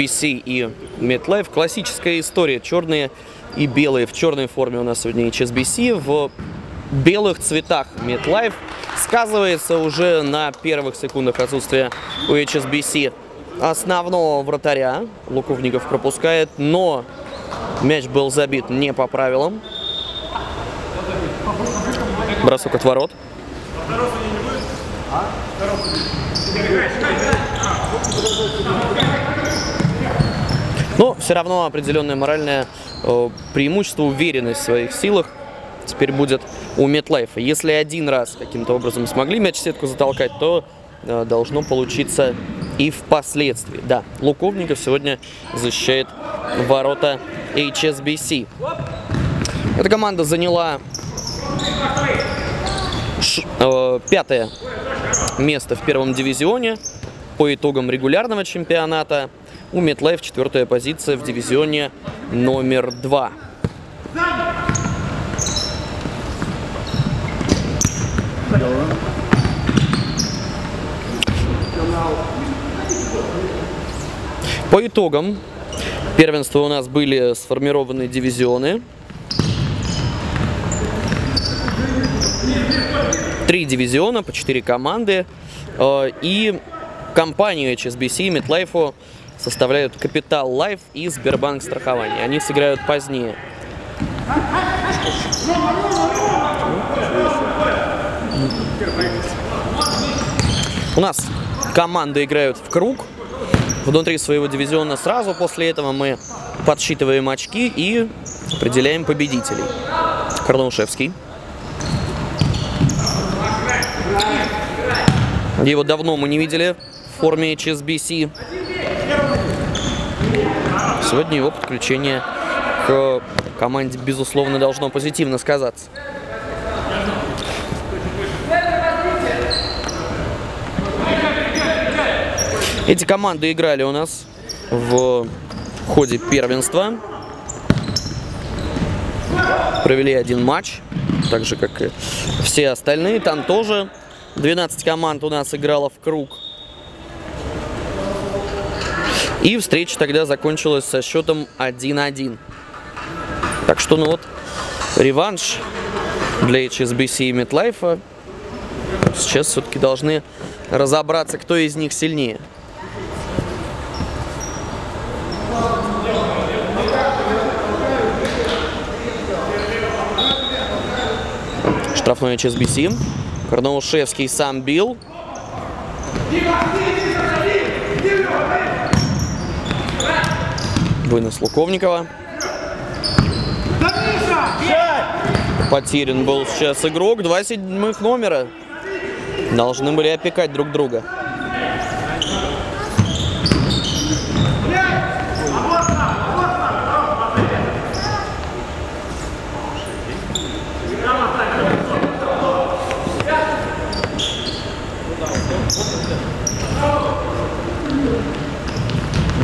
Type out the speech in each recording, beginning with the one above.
HSBC и MetLife. Классическая история. Черные и белые. В черной форме у нас сегодня HSBC. В белых цветах MetLife. Сказывается уже на первых секундах отсутствия у HSBC основного вратаря. Луковников пропускает, но мяч был забит не по правилам. Бросок от ворот. Но все равно определенное моральное э, преимущество, уверенность в своих силах теперь будет у Метлайфа. Если один раз каким-то образом смогли мяч сетку затолкать, то э, должно получиться и впоследствии. Да, Луковников сегодня защищает ворота HSBC. Эта команда заняла ш, э, пятое место в первом дивизионе по итогам регулярного чемпионата. У Метлайф четвертая позиция в дивизионе номер два. По итогам первенства у нас были сформированы дивизионы. Три дивизиона по четыре команды. Э, и компанию HSBC и MetLife составляют Капитал Лайф и Сбербанк страхование. Они сыграют позднее. У нас команды играют в круг внутри своего дивизиона. Сразу после этого мы подсчитываем очки и определяем победителей. Карнаушевский. Его давно мы не видели в форме HSBC. Сегодня его подключение к команде, безусловно, должно позитивно сказаться. Эти команды играли у нас в ходе первенства. Провели один матч, так же, как и все остальные. Там тоже 12 команд у нас играло в круг. И встреча тогда закончилась со счетом 1-1. Так что, ну вот, реванш для HSBC и MetLife. Сейчас все-таки должны разобраться, кто из них сильнее. Штрафной HSBC. Карнаушевский сам бил. Вынос Луковникова. Потерян был сейчас игрок. Два седьмых номера должны были опекать друг друга.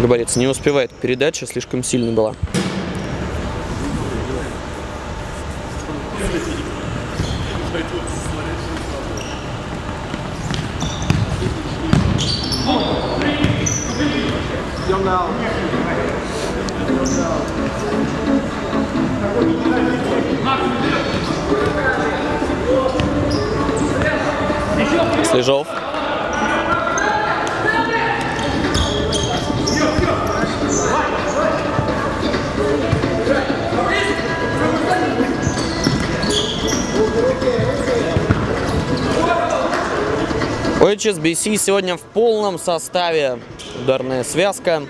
Габарец не успевает. Передача слишком сильной была. Слежов. HSBC сегодня в полном составе ударная связка.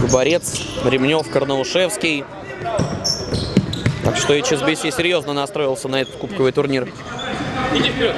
Губарец, Ремнев, Карнаушевский. Так что HSBC серьезно настроился на этот кубковый турнир. Иди вперед,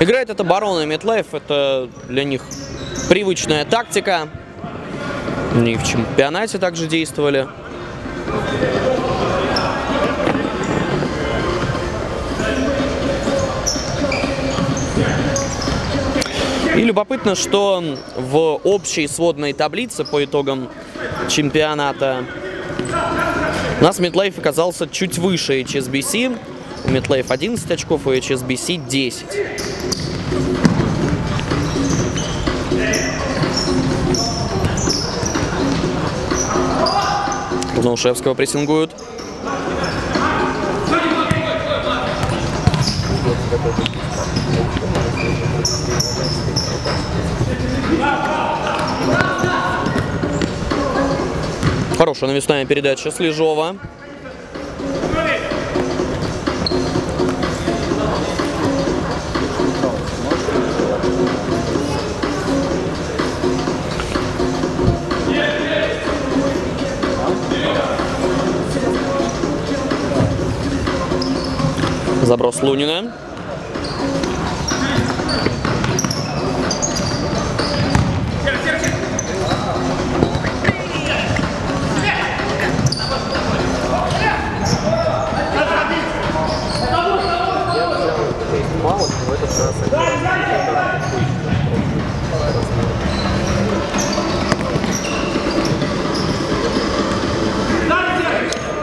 Играет это оборона Метлайф, это для них привычная тактика. Они в чемпионате также действовали. И любопытно, что в общей сводной таблице по итогам чемпионата у нас Метлайф оказался чуть выше HSBC. У Метлайф 11 очков, у HSBC 10. Кузнаушевского прессингуют. Хорошая навесная передача Слежова. Заброс Лунина.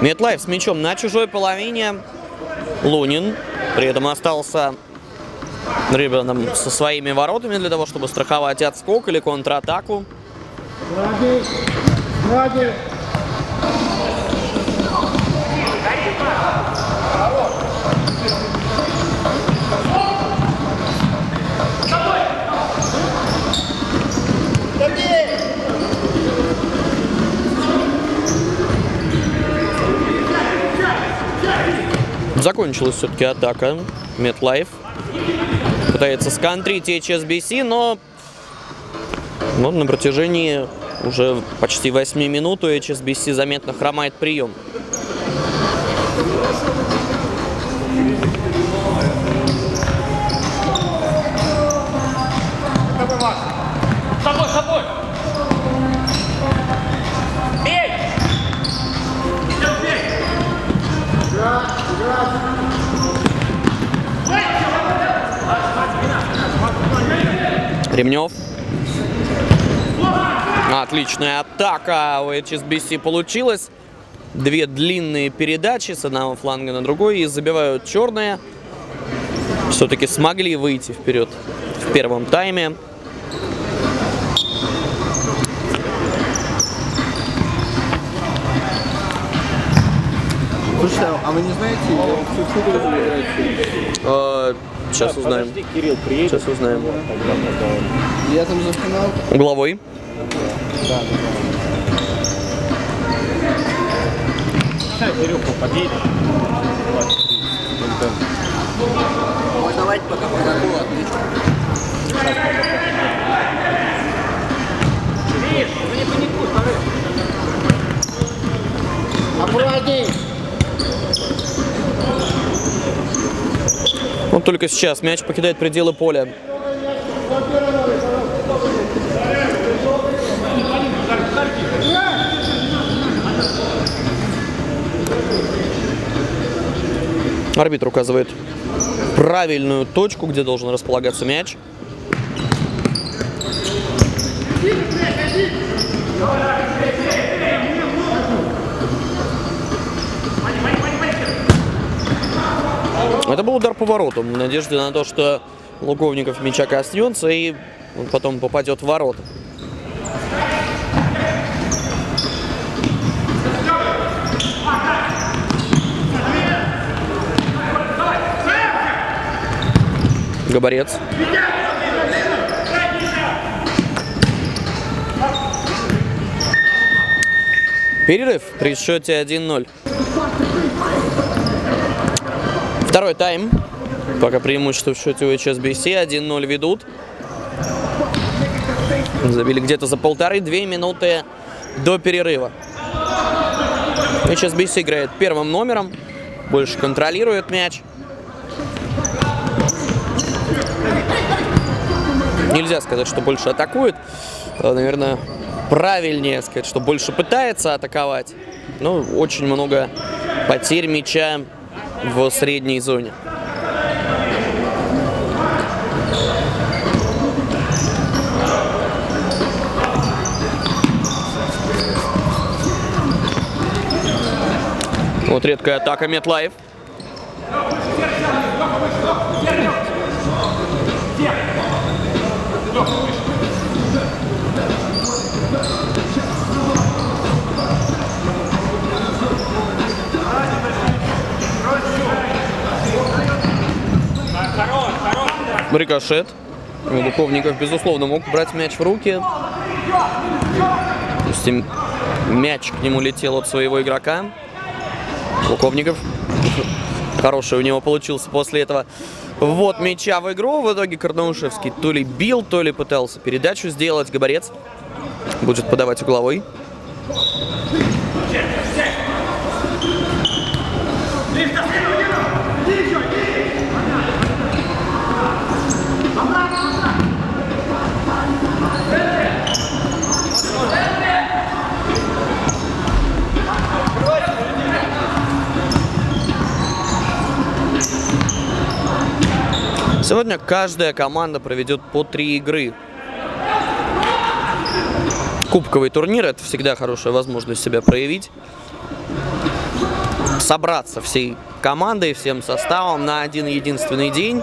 Метлайф с мячом на чужой половине. Лунин при этом остался ребятам со своими воротами для того, чтобы страховать отскок или контратаку. Сзади, сзади. Закончилась все-таки атака. MetLife пытается скантрить HSBC, но ну, на протяжении уже почти 8 минут у HSBC заметно хромает прием. Ремнев. Отличная атака у HSBC получилась. Две длинные передачи с одного фланга на другой и забивают черные. Все-таки смогли выйти вперед в первом тайме. Слушайте, а вы не знаете? Э, Сейчас узнаем. Подожди, Кирилл приедет. Сейчас узнаем. Я там за финал. Угловой. Да, да, Сейчас Кирюха подъедет. да. Давайте пока протокол отметим. Видишь, ну не паникуй, второй. Аккуратней! Вот только сейчас мяч покидает пределы поля. Арбитр указывает правильную точку, где должен располагаться мяч. Это был удар по воротам, в надежде на то, что Луговников мяча коснется и он потом попадет в ворота. Габарец. Перерыв при счете 1-0. Второй тайм. Пока преимущество в счете у HSBC. 1-0 ведут. Забили где-то за полторы-две минуты до перерыва. HSBC играет первым номером. Больше контролирует мяч. нельзя сказать, что больше атакует. Э, Наверное, правильнее сказать, что больше пытается атаковать. Но очень много потерь мяча в средней зоне. Вот редкая атака Метлаев. Рикошет. Луковников, безусловно, мог брать мяч в руки. Допустим, мяч к нему летел от своего игрока. Луковников. Хороший у него получился после этого. Вот мяча в игру. В итоге Карнаушевский то ли бил, то ли пытался передачу сделать. Габарец будет подавать угловой. Сегодня каждая команда проведет по три игры. Кубковый турнир – это всегда хорошая возможность себя проявить. Собраться всей командой, всем составом на один единственный день.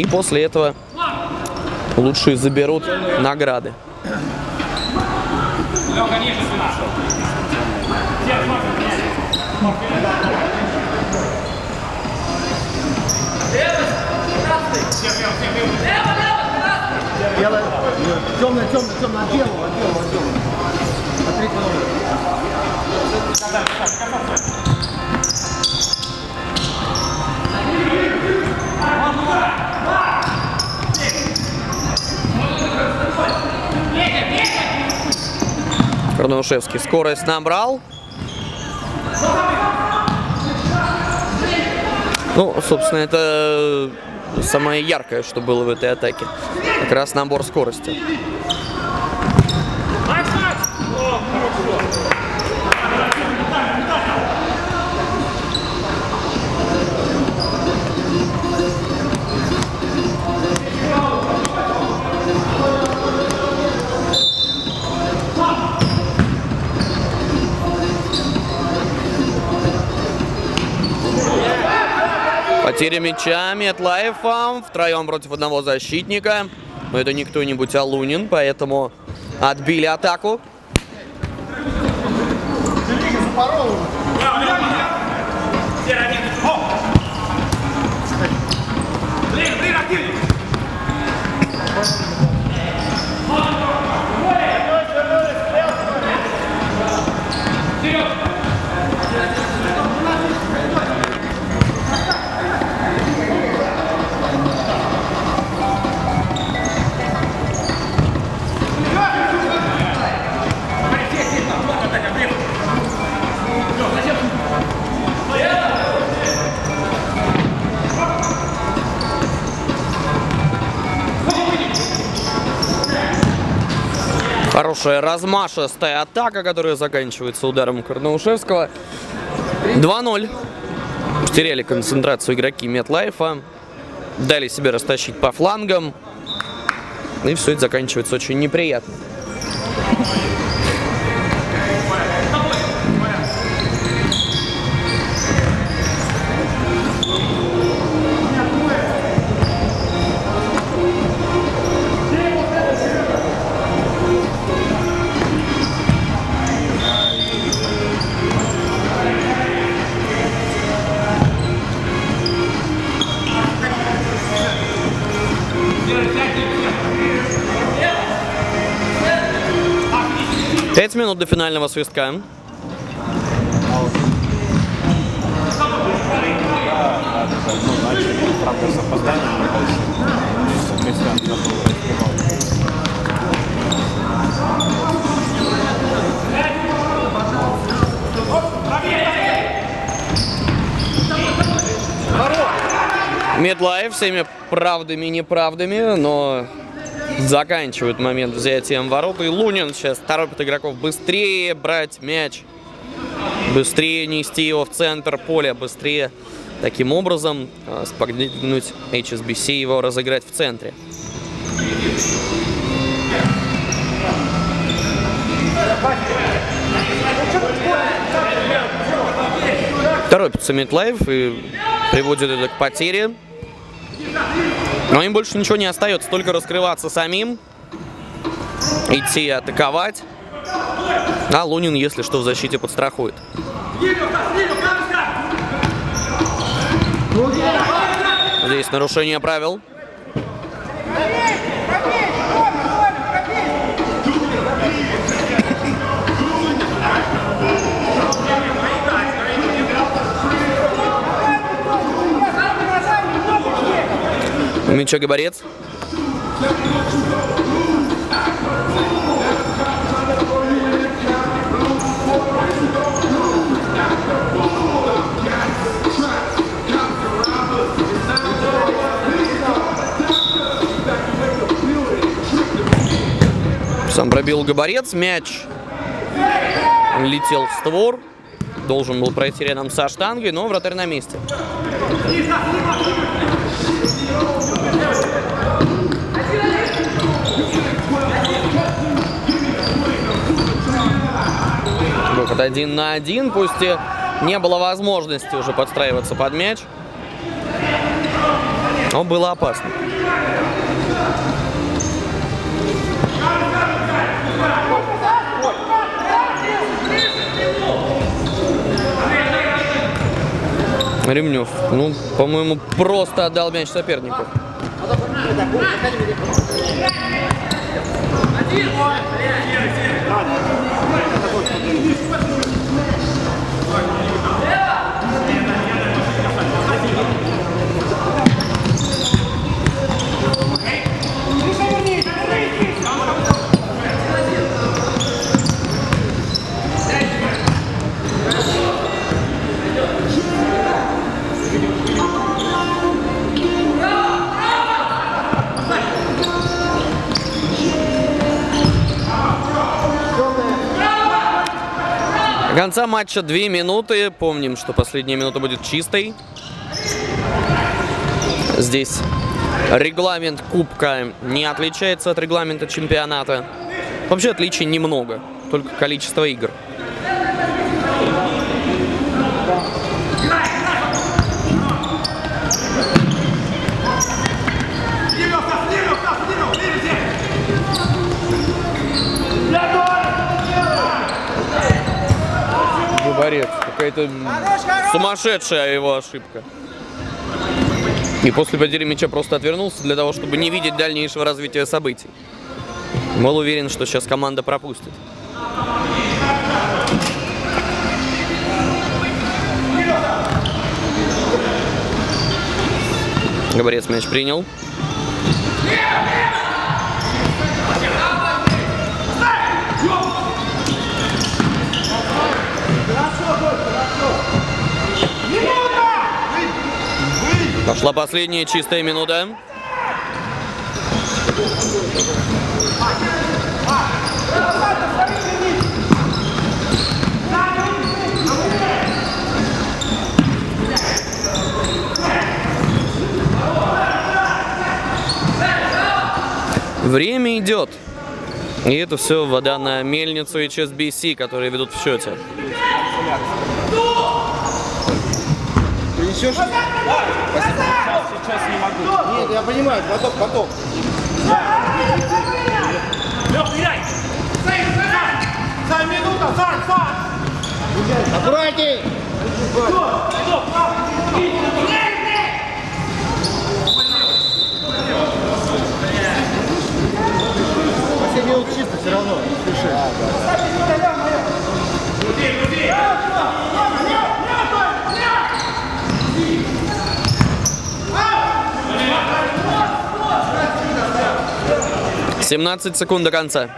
И после этого лучшие заберут награды. Темное, темное, темное, от белого, от белого, от белого. От третьего номера. Карнаушевский скорость набрал. Ну, собственно, это самое яркое, что было в этой атаке. Как раз набор скорости. Потеря мяча Метлаевым. Втроем против одного защитника. Но это не кто-нибудь, а Лунин, поэтому отбили атаку. Хорошая размашистая атака, которая заканчивается ударом Карнаушевского. 2-0. Потеряли концентрацию игроки Метлайфа. Дали себе растащить по флангам. И все это заканчивается очень неприятно. Пять минут до финального свистка. Правда, MetLife всеми правдами и неправдами, но заканчивает момент взятием ворот. И Лунин сейчас торопит игроков быстрее брать мяч, быстрее нести его в центр поля, быстрее таким образом э, сподвигнуть HSBC его разыграть в центре. Торопится Метлаев и приводит это к потере. Но им больше ничего не остается, только раскрываться самим, идти атаковать. А Лунин, если что, в защите подстрахует. Здесь нарушение правил. У мяча габарец. Сам пробил габарец, мяч летел в створ. Должен был пройти рядом со штангой, но вратарь на месте. Один на один, пусть и не было возможности уже подстраиваться под мяч. Но было опасно. Ремнев, ну, по-моему, просто отдал мяч сопернику. До конца матча 2 минуты. Помним, что последняя минута будет чистой. Здесь регламент Кубка не отличается от регламента чемпионата. Вообще отличий немного, только количество игр. Габарец. Какая-то сумасшедшая его ошибка. И после потери мяча просто отвернулся для того, чтобы не видеть дальнейшего развития событий. Был уверен, что сейчас команда пропустит. Габарец мяч принял. Пошла последняя чистая минута. Время идет. И это все вода на мельницу и HSBC, которые ведут в счете. Принесешь? Сейчас не могу. Нет, я понимаю, потом, потом. Аккуратней! Последний минут чисто все равно, не спеши. — 17 секунд до конца.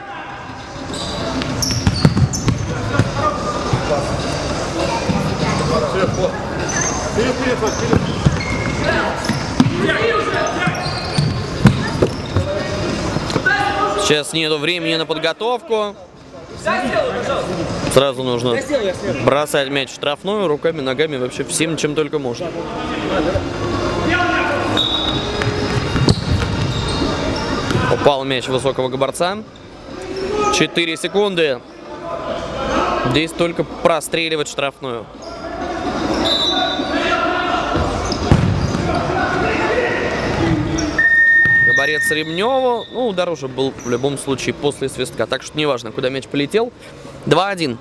Сейчас нету времени на подготовку. Сразу нужно бросать мяч в штрафную, руками, ногами, вообще всем, чем только можно. Упал мяч высокого габарца. 4 секунды. Здесь только простреливать штрафную. Габарет Ремневу. Ну, удар уже был в любом случае после свистка. Так что неважно, куда мяч полетел. 2-1.